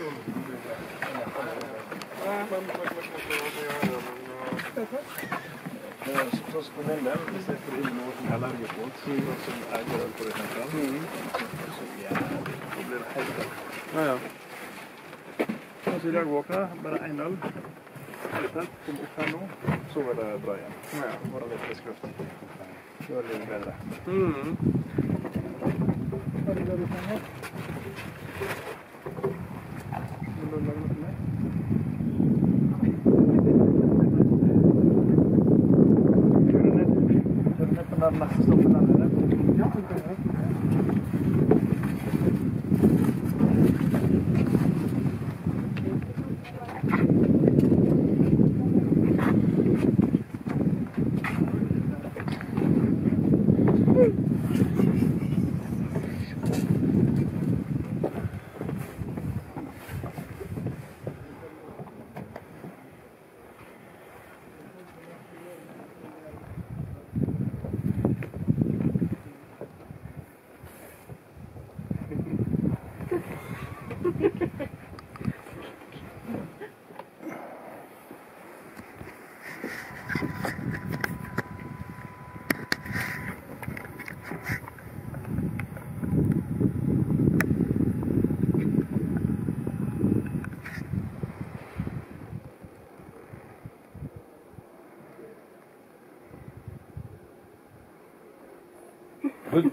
Så for min del, hvis jeg får inn noe som jeg er allergisk mot, som eggerøl for så blir det helt galt. Ja, ja. I dag våkna, bare én øl. Litt kom opp her nå, så var det bra igjen. Ja. Så var det litt frisk. Så var det litt bedre. Mm. んな人 Good.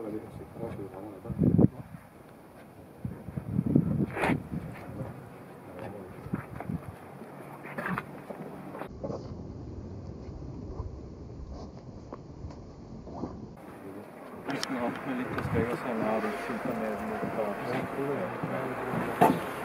olabilir misin? Hoş bir zaman da. Lyssna på lite spegelsnälla arbetsfilmer med motorn.